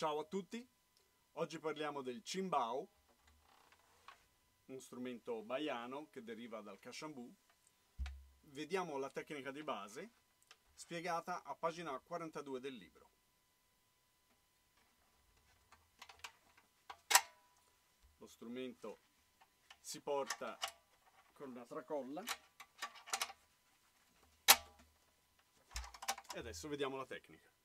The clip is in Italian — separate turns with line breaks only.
Ciao a tutti, oggi parliamo del cimbao, un strumento baiano che deriva dal Kashambu. Vediamo la tecnica di base spiegata a pagina 42 del libro. Lo strumento si porta con una tracolla e adesso vediamo la tecnica.